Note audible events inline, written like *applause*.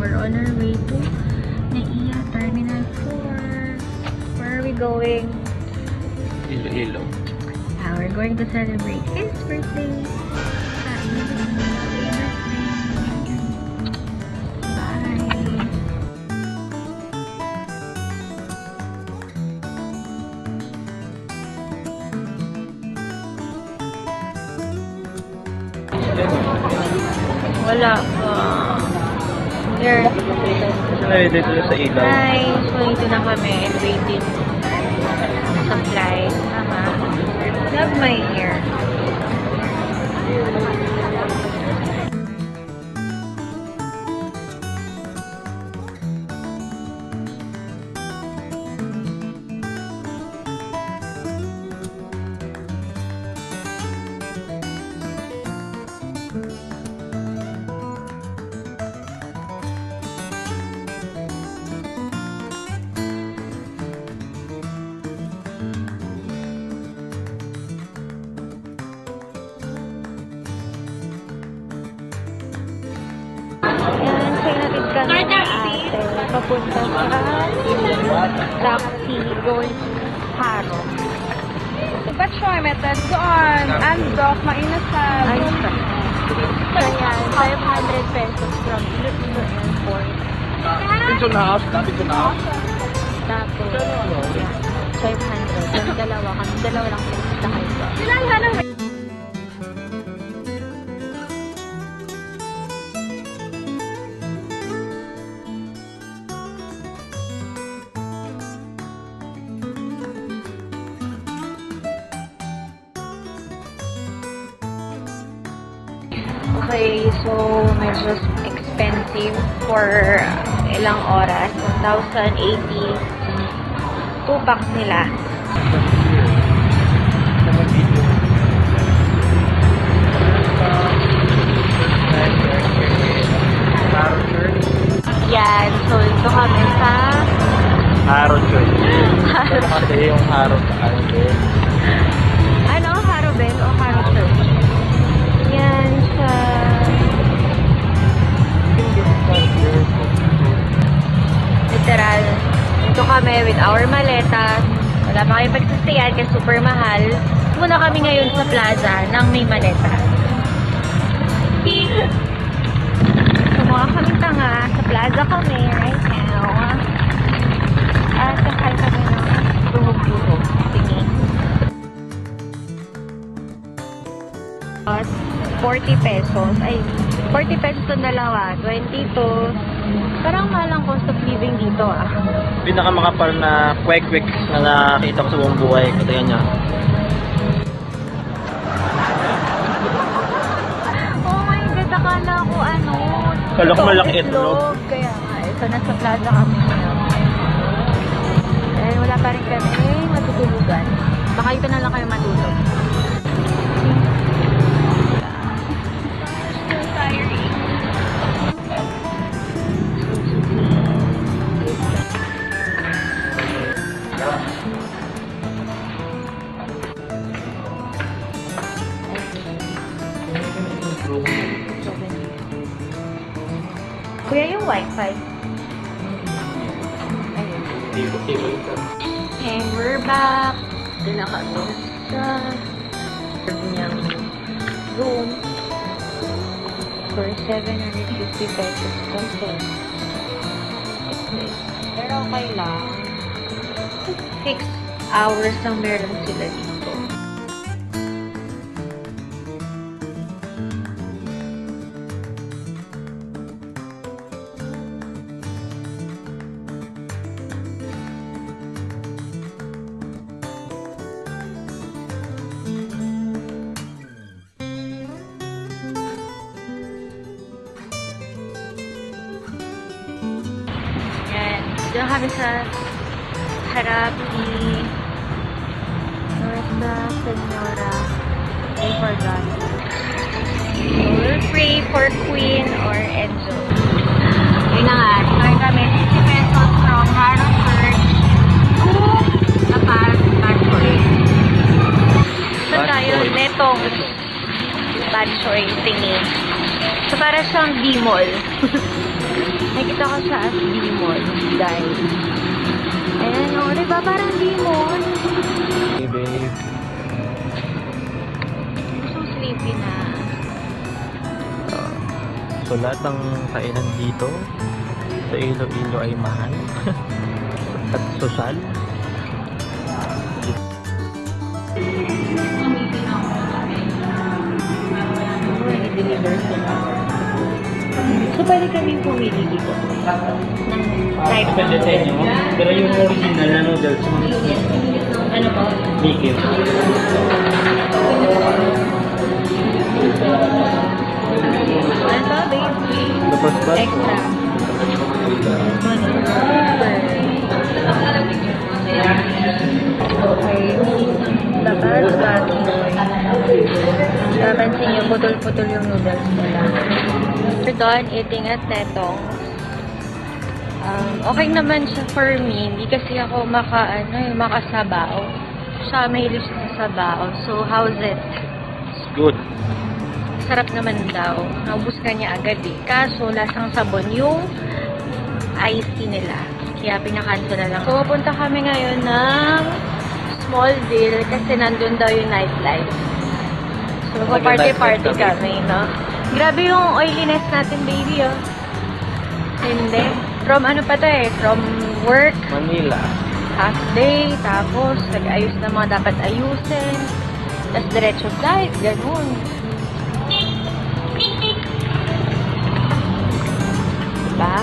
we're on our way to Terminal 4. Where are we going? Iloilo. Uh, we're going to celebrate his birthday. Bye. Wala pa. Here. Saan dito sa ilaw? Hi. So, ito na kami and waiting flight. Tama. Love my hair. Papunta sa taxi going to Haro. Pachoy method doon. Andok, mainasal. Pa. So yan, 500 pesos from Iloilo Airport. Pito na house. Pito na house. Tapos, yan, 500. Yung dalawa kami. Dalawa lang kayo. Ilan ka na Okay, so medyo expensive for ilang oras. 1,080. Two packs nila. Yan, so ito kami sa Haro Joy. *laughs* Kasi yung haro sa ano, literal. Ito kami with our maletas. Wala pa kayo pagsasayan kasi super mahal. Muna kami ngayon sa plaza ng may maleta. Sumuha kami tanga. Sa plaza kami right now. At sakay kami ng tuhog-tuhog. Tingin. At 40 pesos. Ay, 40 pesos ang dalawa. 22. Parang malang cost of living dito ah. Pinakamakapal na kwek-kwek na nakita ko sa buong buhay. Katayan niya. Oh my God, akala ko ano. Kala ko ito, malaki itlog. Kaya nga, ito nasa plaza kami. Eh, wala pa rin kami matutulugan. Baka ito na lang kayo matulog. Wifi. Ayun. And we're back. Ito na kami sa niyang room for 750 pesos kasi pero okay lang 6 hours ang meron sila dito Diyan kami sa harap ni Nuestra Senora. I forgot. So, we'll pray for Queen or Enzo. Yun na nga. Try kami 50 pesos from Haro Church to Napal Batchoy. Saan tayo? Netong Batchoy thingy. So, para siyang D-mall. *laughs* Nakita ko siya as demon, guys. Ayan, o, diba? Parang demon. Hey, babe. I'm so sleepy na. So, lahat ng kainan dito sa Iloilo ay mahal *laughs* at sosyal. Sila. So, pwede kaming pumili dito. Ng type sa inyo. Pero yung original na noodles, Ano po? Mickey. Ano to, babe? One? Extra. Napansin niyo, putol-putol yung noodles nila. We're done eating at Netong. Um, okay naman siya for me. Hindi kasi ako maka, ano, yung makasabaw. Siya mahilig sa sabaw. So, how's it? It's good. Sarap naman daw. Naubos ka niya agad eh. Kaso, lasang sabon yung iced tea nila. Kaya pinakanto na lang. So, pupunta kami ngayon ng Smallville kasi nandun daw yung nightlife. So, Like a party-party nightlife kami, no? Grabe yung oiliness natin, baby, oh. Hindi. From ano pa to eh? From work, Manila. half day, tapos nag-ayos na mga dapat ayusin. Tapos diretso flight, ganun. Diba?